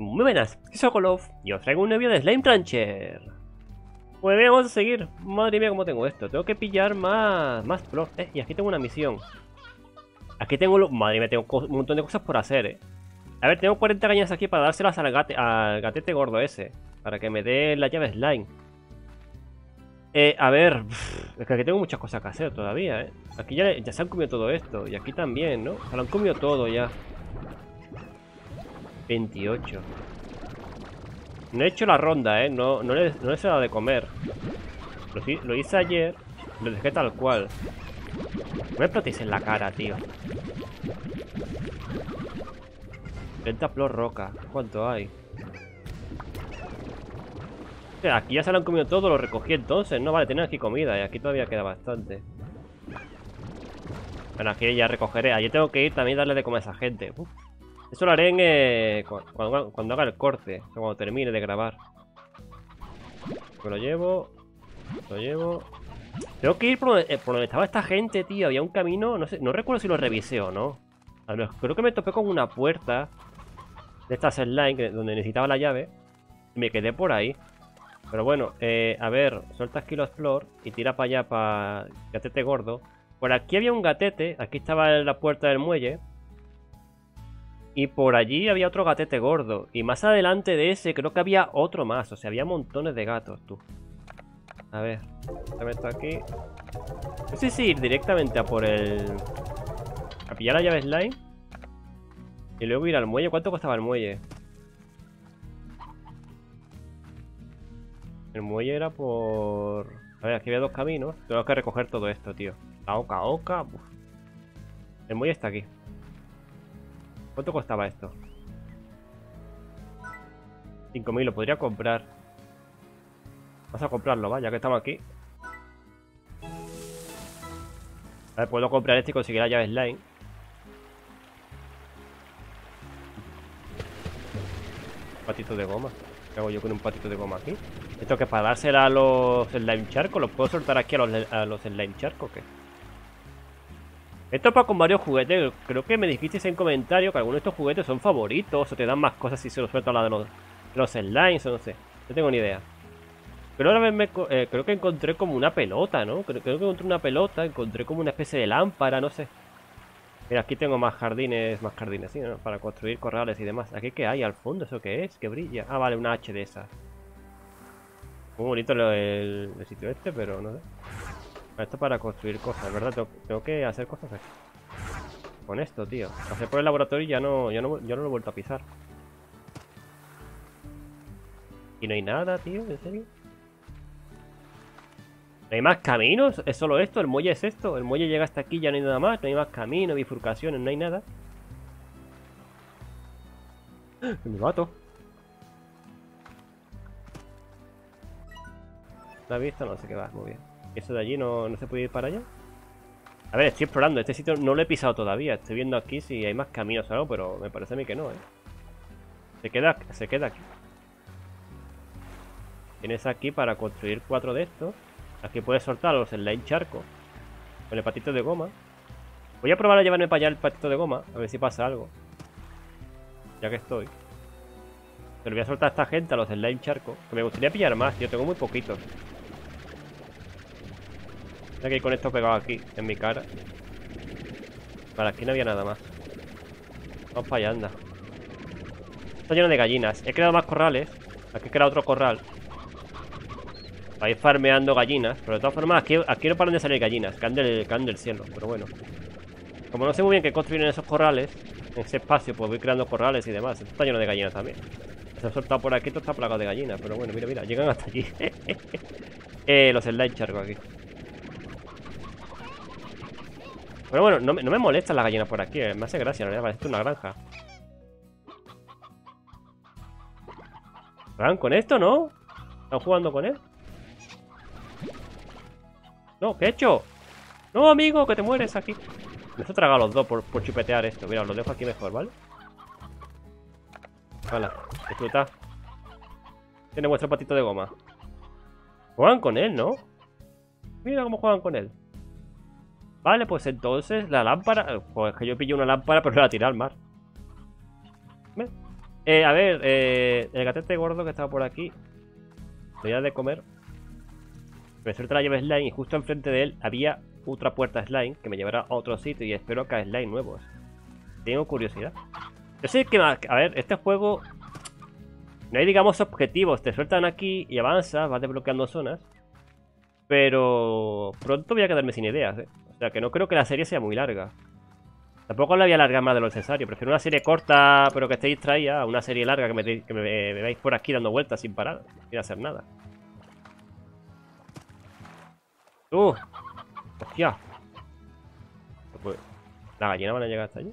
Muy buenas, soy Sokolov y os traigo un nuevo de Slime Rancher. Pues bien, vamos a seguir. Madre mía, cómo tengo esto. Tengo que pillar más, más flor. Eh, y aquí tengo una misión. Aquí tengo... Lo... Madre mía, tengo un montón de cosas por hacer, eh. A ver, tengo 40 cañas aquí para dárselas al, gate, gatete gordo ese. Para que me dé la llave slime. Eh, a ver... Es que aquí tengo muchas cosas que hacer todavía, eh. Aquí ya, ya se han comido todo esto. Y aquí también, ¿no? Se lo han comido todo ya. 28. No he hecho la ronda, ¿eh? No, no, le, no he dado de comer. Lo, hice ayer. Lo dejé tal cual. No me explotéis en la cara, tío. 30 flor roca. ¿Cuánto hay? Aquí ya se lo han comido todo, lo recogí entonces. No, vale, tenía aquí comida y aquí todavía queda bastante. Bueno, aquí ya recogeré. Allí tengo que ir también darle de comer a esa gente. Uf. Eso lo haré en, eh, cuando, haga el corte, cuando termine de grabar. Me lo llevo. Lo llevo. Tengo que ir por donde, eh, por donde, estaba esta gente, tío. Había un camino, no recuerdo si lo revisé o no. A creo que me topé con una puerta de estas slime donde necesitaba la llave. Y me quedé por ahí. Pero bueno, eh, a ver, suelta aquí los flor y tira para allá para gatete gordo. Por aquí había un gatete, aquí estaba la puerta del muelle. Y por allí había otro gatete gordo. Y más adelante de ese creo que había otro más. O sea, había montones de gatos, tú. A ver, me meto aquí. No sé si ir directamente a por el... A pillar la llave slime. Y luego ir al muelle. ¿Cuánto costaba el muelle? El muelle era por... A ver, aquí había dos caminos. Tengo que recoger todo esto, tío. La oca, oca. El muelle está aquí. ¿Cuánto costaba esto? 5.000, lo podría comprar. Vamos a comprarlo, va, ya que estamos aquí. A ver, puedo comprar este y conseguir la llave slime. patito de goma. ¿Qué hago yo con un patito de goma aquí? ¿Esto que para dársela a los slime charco? ¿Lo puedo soltar aquí a los, a los slime charco o qué? Esto para con varios juguetes. Creo que me dijisteis en comentario que algunos de estos juguetes son favoritos o te dan más cosas si se los suelto a la de los, los slimes o no sé. No tengo ni idea. Pero ahora me, eh, creo que encontré como una pelota, ¿no? Creo, que encontré una pelota, encontré como una especie de lámpara, no sé. Mira, aquí tengo más jardines, más jardines, ¿sí? ¿no? Para construir corrales y demás. ¿Aquí qué hay al fondo? ¿Eso qué es? ¿Qué brilla? Ah, vale, una H de esas. Muy bonito el sitio este, pero no sé. Esto para construir cosas, ¿verdad? Tengo, que hacer cosas. Con esto, tío. Hacer por el laboratorio ya no, ya no, yo no lo he vuelto a pisar. Y no hay nada, tío, ¿en serio? ¿No hay más caminos? ¿Es solo esto? ¿El muelle es esto? ¿El muelle llega hasta aquí ya no hay nada más? ¿No hay más caminos, bifurcaciones? ¿No hay nada? Me mato. ¿La has visto? No sé qué va, muy bien. ¿Eso de allí no, no se puede ir para allá? A ver, estoy explorando. Este sitio no lo he pisado todavía. Estoy viendo aquí si hay más caminos o algo, pero me parece a mí que no, ¿eh? Se queda, se queda aquí. Tienes aquí para construir cuatro de estos. Aquí puedes soltarlos en la charco. Con el patito de goma. Voy a probar a llevarme para allá el patito de goma. A ver si pasa algo. Ya que estoy. Pero voy a soltar a esta gente, a los slime charco. Que me gustaría pillar más, tío. Tengo muy poquitos. Mira que hay con esto pegado aquí, en mi cara. Para aquí no había nada más. Vamos para allá, anda. Está lleno de gallinas. He creado más corrales. Aquí he creado otro corral. Para ir farmeando gallinas. Pero de todas formas, aquí, aquí no paran de salir gallinas. Caen del, caen cielo. Pero bueno. Como no sé muy bien qué construir en esos corrales, en ese espacio, pues voy creando corrales y demás. Esto está lleno de gallinas también. Se ha soltado por aquí, todo está plagado de gallinas. Pero bueno, mira, mira, llegan hasta allí. eh, los slide charco aquí. Pero bueno, no me, molestan las gallinas por aquí. Eh. Me hace gracia, verdad. Esto es una granja. ¿Van con esto, no? ¿Están jugando con él? No, ¿qué he hecho? No, amigo, que te mueres aquí. Me he tragado los dos por, por chupetear esto. Mira, os lo dejo aquí mejor, ¿vale? Hala, disfruta. Tiene vuestro patito de goma. Juegan con él, ¿no? Mira cómo juegan con él. Vale, pues entonces la lámpara... Pues que yo pillé una lámpara pero la tiré al mar. Eh, a ver, eh, el gatete gordo que estaba por aquí. Voy de comer. Me suelta la llave slime y justo enfrente de él había otra puerta slime que me llevará a otro sitio y espero que a slime nuevos. Tengo curiosidad. Yo sé que, a ver, este juego no hay, digamos, objetivos. Te sueltan aquí y avanzas, vas desbloqueando zonas. Pero pronto voy a quedarme sin ideas, ¿eh? O sea, que no creo que la serie sea muy larga. Tampoco la voy a alargar más de lo necesario. Prefiero una serie corta, pero que esté distraída, una serie larga que me, que me, veáis por aquí dando vueltas sin parar, sin hacer nada. ¡Uh! ¡Hostia! Pues, ¿La gallina van a llegar hasta allí?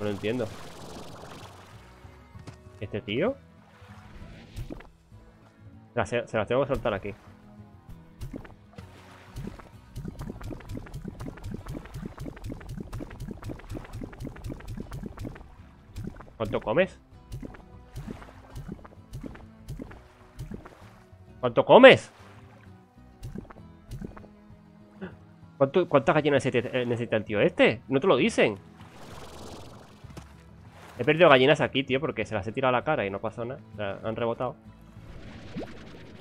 No lo entiendo. ¿Este tío? Se, las tengo que soltar aquí. ¿Cuánto comes? ¿Cuánto comes? ¿Cuántas gallinas necesita el tío este? No te lo dicen. He perdido gallinas aquí, tío, porque se las he tirado a la cara y no pasa nada. han rebotado.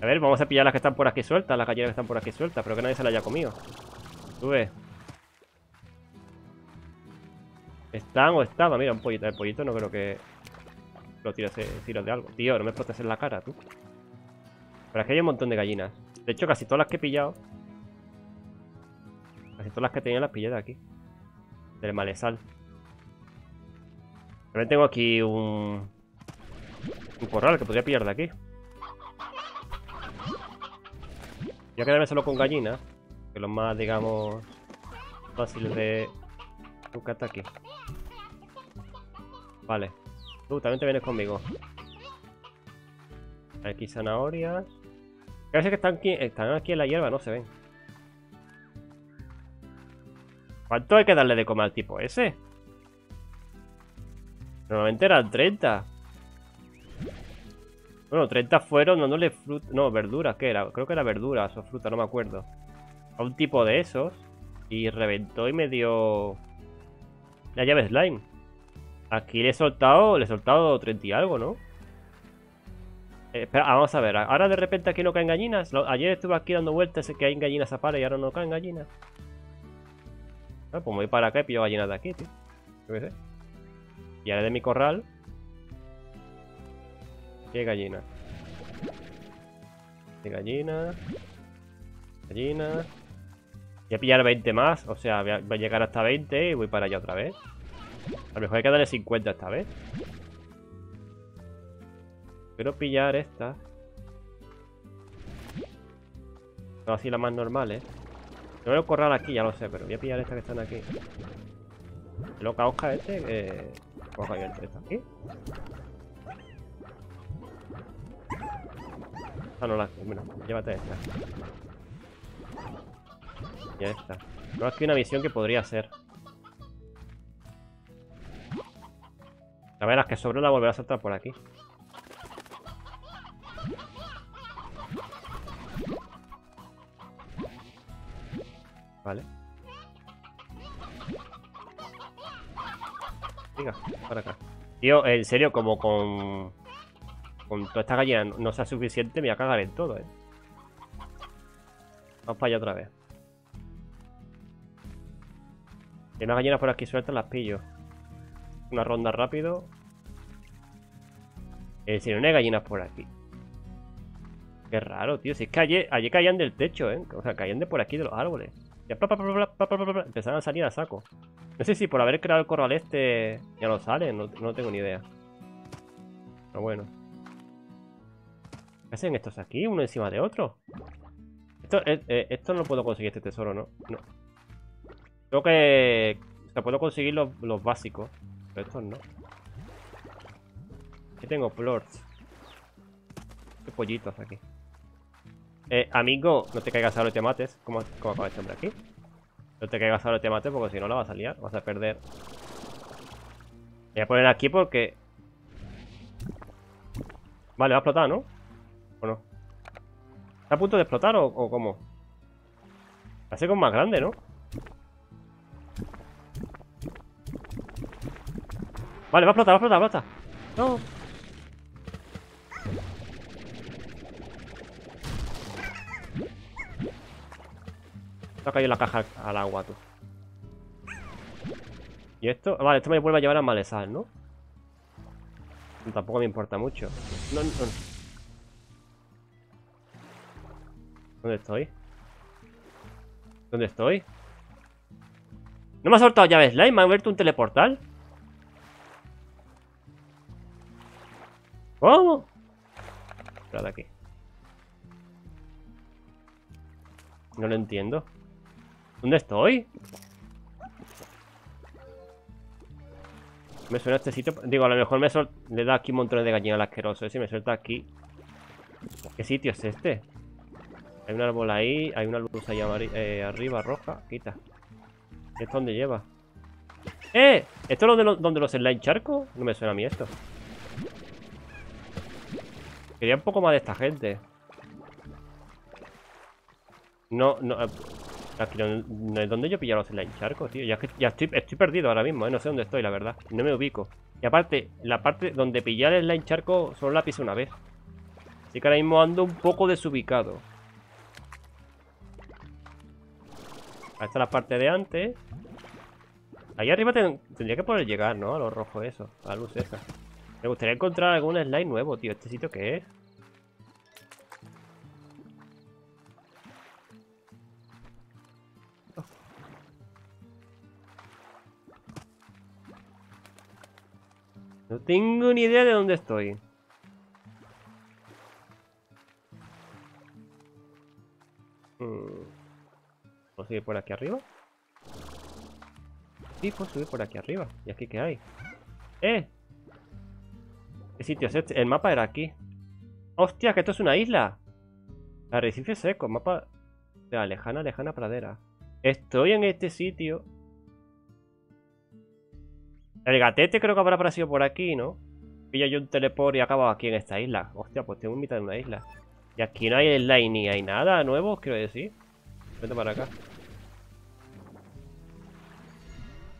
A ver, vamos a pillar las que están por aquí sueltas, las gallinas que están por aquí sueltas, pero que nadie se las haya comido. Sube. Están o estaban. Mira, un pollito. El pollito no creo que lo tires tiros de algo. Tío, no me explotes en la cara, tú. Pero que hay un montón de gallinas. De hecho, casi todas las que he pillado. Casi todas las que tenía las pillé de aquí. Del malezal. También tengo aquí un... Un corral que podría pillar de aquí. Voy a quedarme solo con gallinas. Que es lo más, digamos... Fácil de... Aquí. Vale. Tú también te vienes conmigo. Aquí zanahorias. Parece que están aquí, están aquí en la hierba, no se ven. ¿Cuánto hay que darle de comer al tipo ese? Normalmente eran 30. Bueno, 30 fueron dándole fruta. No, verduras, ¿qué era? Creo que era verduras o fruta, no me acuerdo. A un tipo de esos. Y reventó y me dio. La llave slime. Aquí le he soltado. Le he soltado 30 y algo, ¿no? Eh, espera, vamos a ver. Ahora de repente aquí no caen gallinas. ayer estuve aquí dando vueltas que hay gallinas a par y ahora no caen gallinas. Ah, pues voy para acá y pillo gallinas de aquí, tío. Qué sé. Y ahora de mi corral. ¿Qué gallina? ¿Qué gallina? Gallina. Voy a pillar 20 más. O sea, voy a, llegar hasta 20 y voy para allá otra vez. A lo mejor hay que darle 50 esta vez. Quiero pillar estas. Son así las más normales. No voy a corral aquí, ya lo sé, pero voy a pillar estas que están aquí. loca Oscar este, eh, Cojo yo esto aquí. Ah, no, la... Bueno, llévate esta. Ya está. No, aquí una misión que podría ser. A ver, las que sobran la volverás a saltar por aquí. Vale. Venga, para acá. Tío, en serio, como con... Con toda esta gallina no sea suficiente, me voy a cagar en todo, eh. Vamos para allá otra vez. Hay unas gallinas por aquí sueltas, las pillo. Una ronda rápido. Eh, si no hay gallinas por aquí. Qué raro, tío. Si es que ayer, caían del techo, ¿eh? O sea, caían de por aquí de los árboles. Ya, empezaron a salir a saco. No sé si por haber creado el corral este ya no sale, no, tengo ni idea. Pero bueno. ¿Qué hacen estos aquí? Uno encima de otro. Esto, eh, eh, esto no puedo conseguir este tesoro, ¿no? No. Creo que... O sea, puedo conseguir los, básicos. Pero estos no. Aquí tengo plorts. Qué pollitos aquí. Eh, amigo, no te caigas ahora y te mates. ¿Cómo, cómo acaba este hombre aquí? No te caigas ahora y te mates porque si no la vas a liar. Vas a perder. Voy a poner aquí porque... Vale, va a explotar, ¿no? ¿O no? ¿Está a punto de explotar o, o cómo? Ser como más grande, ¿no? Vale, va a explotar, va a explotar, va. No. Se ha caído la caja al agua, tú. ¿Y esto? Vale, esto me vuelve a llevar a Malesal, ¿no? Tampoco me importa mucho. No, no, ¿Dónde estoy? ¿Dónde estoy? ¿No me ha soltado llave slime? ¿Me ha abierto un teleportal? ¿Cómo? Espera aquí. No lo entiendo. ¿Dónde estoy? Me suena este sitio. Digo, a lo mejor me le da aquí un montón de gallinas al asqueroso. Si me suelta aquí. ¿Qué sitio es este? Hay un árbol ahí. Hay una luz ahí eh, arriba, roja. Quita. ¿Esto dónde lleva? ¡Eh! ¿Esto es donde, donde los slime charco? No me suena a mí esto. Quería un poco más de esta gente. No, no. Eh, aquí no, es donde yo pillado los slime charco, tío. Ya, ya estoy, perdido ahora mismo, ¿eh? No sé dónde estoy, la verdad. No me ubico. Y aparte, la parte donde pillar el slime charco solo la pisé una vez. Así que ahora mismo ando un poco desubicado. Ahí está la parte de antes. Ahí arriba tendría que poder llegar, ¿no? A lo rojo eso, a la luz esa. Me gustaría encontrar algún slime nuevo, tío. ¿Este sitio qué es? No tengo ni idea de dónde estoy. Hmm. ¿Puedo subir por aquí arriba? Sí, puedo subir por aquí arriba. ¿Y aquí qué hay? ¡Eh! ¿Qué sitio es este? El mapa era aquí. ¡Hostia, que esto es una isla! Arrecife seco, mapa de la lejana, lejana pradera. Estoy en este sitio. El gatete creo que habrá aparecido por aquí, ¿no? Pilla yo un teleport y acabo aquí en esta isla. Hostia, pues tengo un mitad de una isla. Y aquí no hay slime ni hay nada nuevo, quiero decir. Vete para acá.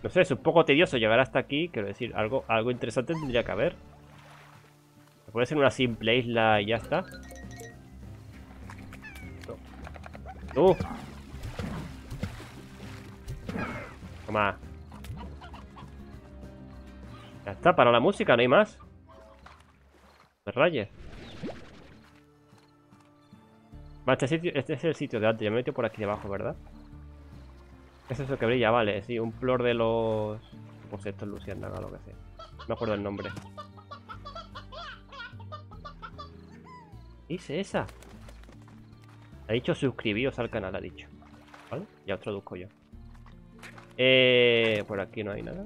No sé, es un poco tedioso llegar hasta aquí. Quiero decir, algo, algo interesante tendría que haber. Puede ser una simple isla y ya está. ¡Tú! Toma. Ya está, para la música, no hay más. Me rayes. Este, este, es el sitio de antes. Yo me meto por aquí debajo, ¿verdad? Es eso que brilla? Vale, sí, un flor de los... Pues esto es luciérnaga, lo que sea. No me acuerdo el nombre. ¿Qué hice esa? Ha dicho suscribíos al canal, ha dicho. ¿Vale? Ya os traduzco yo. Eh, por aquí no hay nada.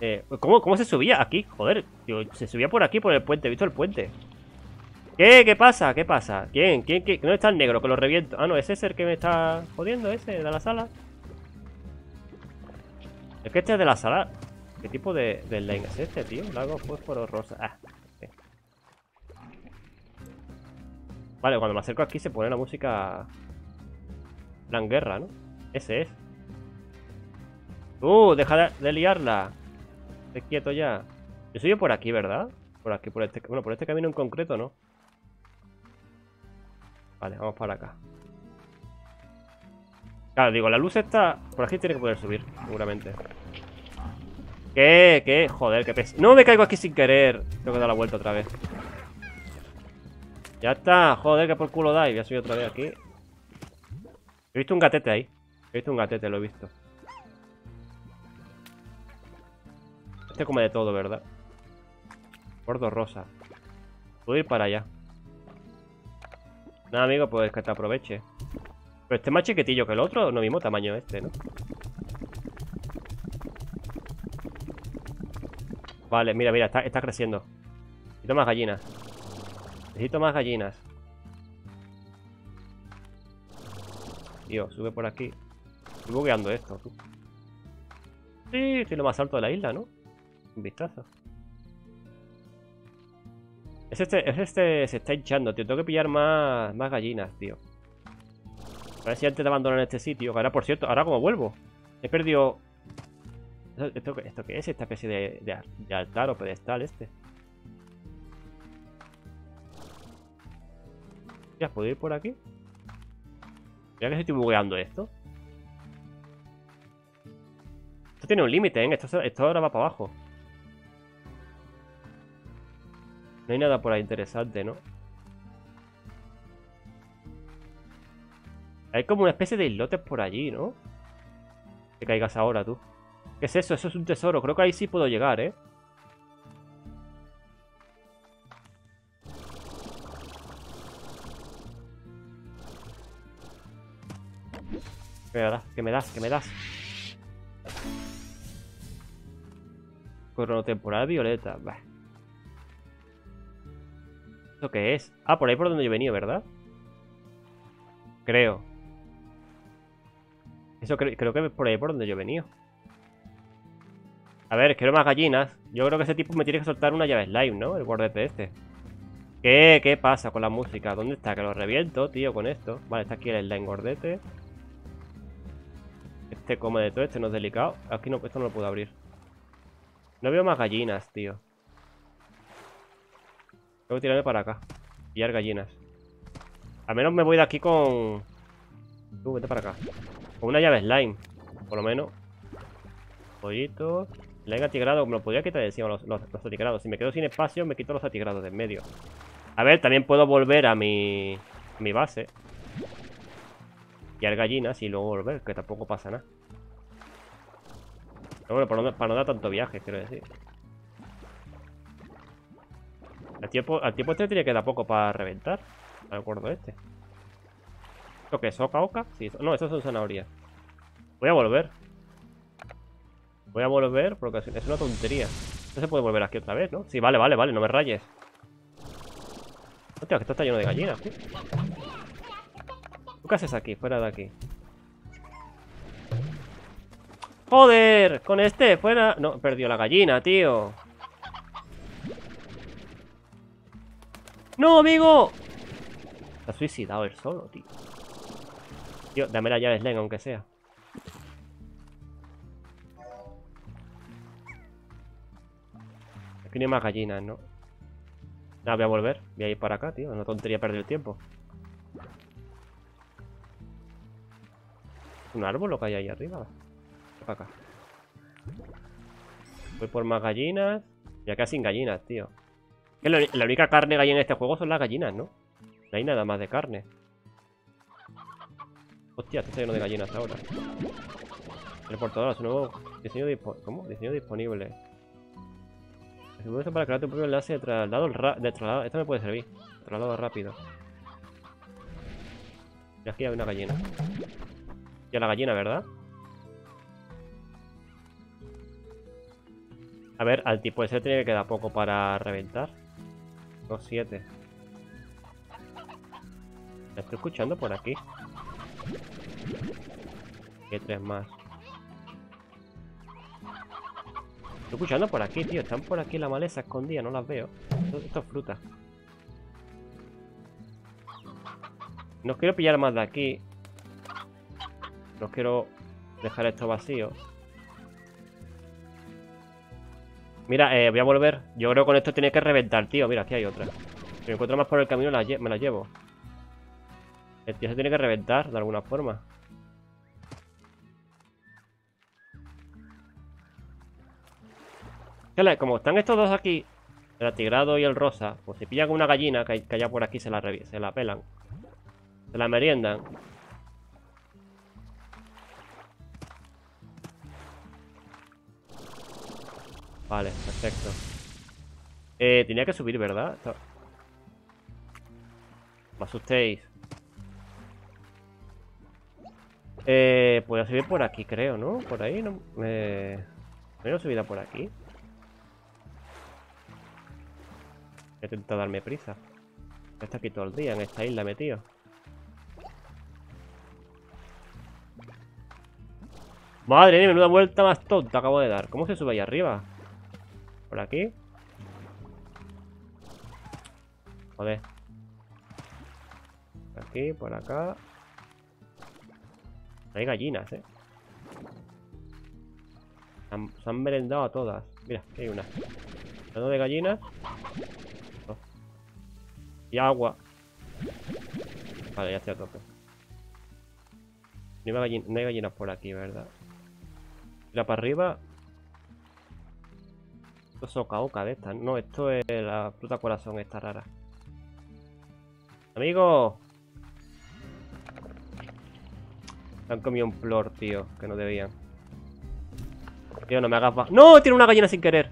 Eh, ¿cómo, ¿Cómo se subía? Aquí, joder. se subía por aquí, por el puente. He visto el puente. ¿Qué? ¿Qué pasa? ¿Qué pasa? ¿Quién? ¿Quién? ¿Quién? ¿No está el negro que lo reviento? Ah, no, ese es el que me está jodiendo, ese, de la sala. Es que este es de la sala. ¿Qué tipo de, de es este, tío? Lago fósforo rosa. Ah, Vale, cuando me acerco aquí se pone la música... Plan guerra, ¿no? Ese es. ¡Uh! Deja de, liarla. Esté quieto ya. Yo soy yo por aquí, ¿verdad? Por aquí, por este... Bueno, por este camino en concreto, ¿no? Vale, vamos para acá. Claro, digo, la luz está... Por aquí tiene que poder subir, seguramente. ¿Qué? ¿Qué? Joder, qué pes... No me caigo aquí sin querer. Tengo que dar la vuelta otra vez. Ya está. Joder, que por culo da. Y voy a subir otra vez aquí. He visto un gatete ahí. He visto un gatete, lo he visto. Este come de todo, ¿verdad? Gordo rosa. Puedo ir para allá. Nada, amigo, pues que te aproveche. Pero este es más chiquitillo que el otro, no mismo tamaño este, ¿no? Vale, mira, mira, está, creciendo. Necesito más gallinas. Necesito más gallinas. Tío, sube por aquí. Estoy bugueando esto. Sí, estoy lo más alto de la isla, ¿no? Un vistazo. Es este, es este, se está hinchando, tío. Tengo que pillar más, más gallinas, tío. A ver si antes de abandonar este sitio. Ahora, por cierto, ahora como vuelvo. He perdido... ¿Esto, esto, qué es? Esta especie de, altar o pedestal este. ¿Ya puedo ir por aquí? Mira que estoy bugueando esto. Esto tiene un límite, ¿eh? Esto, esto ahora va para abajo. No hay nada por ahí interesante, ¿no? Hay como una especie de islotes por allí, ¿no? Que caigas ahora, tú. ¿Qué es eso? Eso es un tesoro. Creo que ahí sí puedo llegar, ¿eh? ¿Qué me das? ¿Qué me das? ¿Qué me das? temporal violeta. Bah. ¿Esto qué es? Ah, por ahí por donde yo venía, ¿verdad? Creo. Eso creo, que es por ahí por donde yo venido. A ver, quiero más gallinas. Yo creo que ese tipo me tiene que soltar una llave slime, ¿no? El gordete este. ¿Qué? ¿Qué pasa con la música? ¿Dónde está? Que lo reviento, tío, con esto. Vale, está aquí el slime gordete. Este come de todo, este no es delicado. Aquí no, esto no lo puedo abrir. No veo más gallinas, tío. Tengo que tirarme para acá. Pillar gallinas. Al menos me voy de aquí con... Tú, vete para acá. Con una llave slime, por lo menos. Pollito. Slime atigrado, me lo podría quitar de encima los, los, atigrados. Si me quedo sin espacio, me quito los atigrados de en medio. A ver, también puedo volver a mi, a mi base. Al gallinas y luego volver, que tampoco pasa nada. Pero bueno, para no, para no dar tanto viaje, quiero decir. Al tiempo, al tiempo este tiene que dar poco para reventar. Me acuerdo este. ¿Esto qué es? ¿Oca, oca? Sí, no, eso son. Voy a volver. Voy a volver porque es una tontería. No se puede volver aquí otra vez, ¿no? Sí, vale, vale, vale, no me rayes. Hostia, que esto está lleno de gallinas. ¿Tú qué haces aquí? Fuera de aquí. ¡Joder! Con este, fuera... No, perdió la gallina, tío. ¡No, amigo! Se suicidado él solo, tío. Tío, dame la llave Slen, aunque sea. Aquí no hay más gallinas, ¿no? Nada, voy a volver. Voy a ir para acá, tío. No tontería perder el tiempo. ¿Un árbol lo que hay ahí arriba? Acá. Voy por más gallinas. Ya acá sin gallinas, tío. La, la única carne que hay en este juego son las gallinas, ¿no? No hay nada más de carne. Hostia, está lleno de gallinas ahora. Reportador, su nuevo diseño, ¿Cómo? diseño disponible. para crear tu propio enlace de traslado, de. Esto me puede servir. Traslado rápido. Y aquí hay una gallina. Ya la gallina, ¿verdad? A ver, al tipo ese tiene que quedar poco para reventar. Dos, siete. La estoy escuchando por aquí. Hay tres más. Estoy escuchando por aquí, tío. Están por aquí la maleza escondida, no las veo. Esto, es fruta. No quiero pillar más de aquí. No quiero dejar esto vacío. Mira, eh, voy a volver. Yo creo que con esto tiene que reventar, tío. Mira, aquí hay otra. Si me encuentro más por el camino, me la llevo. El tío se tiene que reventar de alguna forma. Como están estos dos aquí, el atigrado y el rosa, pues si pillan una gallina que, haya por aquí se la, se la pelan. Se la meriendan. Vale, perfecto. Eh, tenía que subir, ¿verdad? Me asustéis. Eh, puedo subir por aquí, creo, ¿no? Por ahí, ¿no? Eh, ¿No subida por aquí? He intentado darme prisa. Está aquí todo el día, en esta isla metido. Madre mía, menuda vuelta más tonta acabo de dar. ¿Cómo se sube ahí arriba? ¿Por aquí? Joder. Por aquí, por acá. Hay gallinas, eh. Se han merendado a todas. Mira, aquí hay una. Hablando de gallinas. Oh. Y agua. Vale, ya estoy a tope. No hay, gallin- no hay gallinas por aquí, ¿verdad? Mira para arriba. Esto es oca oca de estas. No, esto es la fruta corazón, esta rara. Amigo. Han comido un plor, tío, que no debían. Tío, no me hagas ¡No! Tiene una gallina sin querer.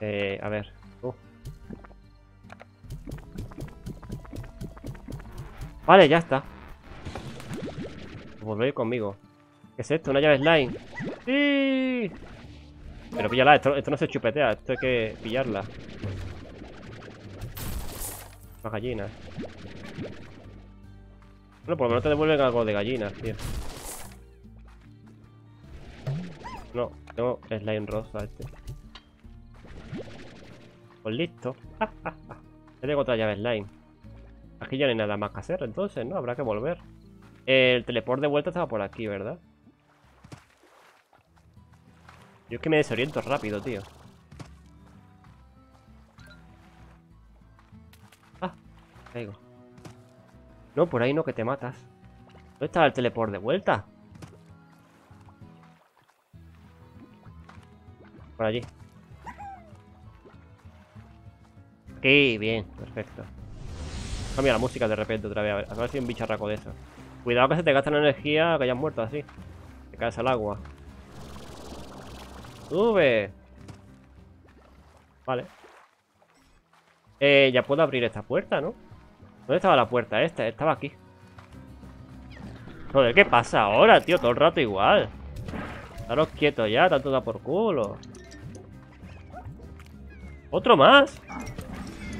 Eh, a ver. Uh. Vale, ya está. Volvéis conmigo. ¿Qué es esto? ¿Una llave slime? ¡Sí! Pero píllala, esto, no se chupetea, esto hay que pillarla. Las gallinas. Bueno, por lo menos te devuelven algo de gallinas, tío. No, tengo slime rosa este. Pues listo. Ya tengo otra llave slime. Aquí ya no hay nada más que hacer, entonces, ¿no? Habrá que volver. El teleport de vuelta estaba por aquí, ¿verdad? Yo es que me desoriento rápido, tío. Ah, caigo. No, por ahí no, que te matas. ¿Dónde estaba el teleport de vuelta? Por allí. Aquí, bien, perfecto. Cambia la música de repente otra vez, a ver, si hay un bicharraco de eso. Cuidado que se te gasta la energía que hayas muerto así. Te caes al agua. Sube. Vale. Eh, ya puedo abrir esta puerta, ¿no? ¿Dónde estaba la puerta esta? Estaba aquí. Joder, ¿qué pasa ahora, tío? Todo el rato igual. Estaros quietos ya, tanto da por culo. ¡Otro más!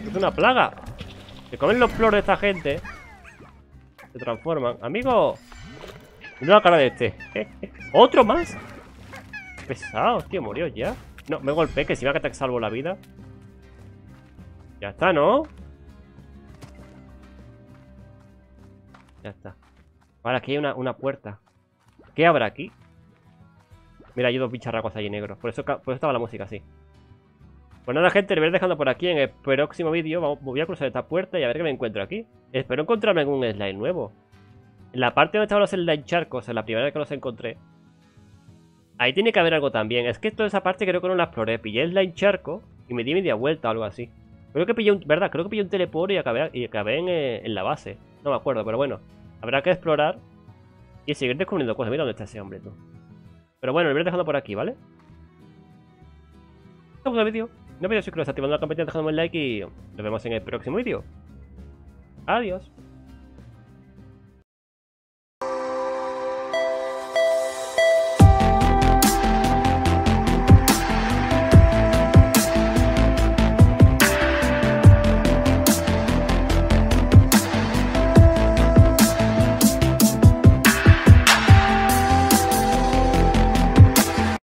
Es una plaga. Se comen los flores de esta gente. Se transforman. Amigo. Mira la cara de este. ¿Otro más? Pesado, tío. Murió ya. No, me golpeé, que si me que te salvo la vida. Ya está, ¿no? Ya está. Vale, aquí hay una, una puerta. ¿Qué habrá aquí? Mira, hay dos bicharracos allí negros. Por eso, por eso estaba la música así. Pues nada, gente, lo voy a ir dejando por aquí. En el próximo vídeo voy a cruzar esta puerta y a ver qué me encuentro aquí. Espero encontrarme algún slime nuevo. En la parte donde estaban los slime charcos, en la primera vez que los encontré. Ahí tiene que haber algo también. Es que toda esa parte creo que no la exploré. Pillé el slime charco y me di media vuelta o algo así. Creo que pillé un... ¿Verdad? Creo que pillé un teleport y acabé, y acabé en, eh, en la base. No me acuerdo, pero bueno. Habrá que explorar y seguir descubriendo cosas. Mira dónde está ese hombre, tú. Pero bueno, lo voy a ir dejando por aquí, ¿vale? En el vídeo. No olvides suscribiros, activando la campanita, dejando un like y nos vemos en el próximo vídeo. Adiós.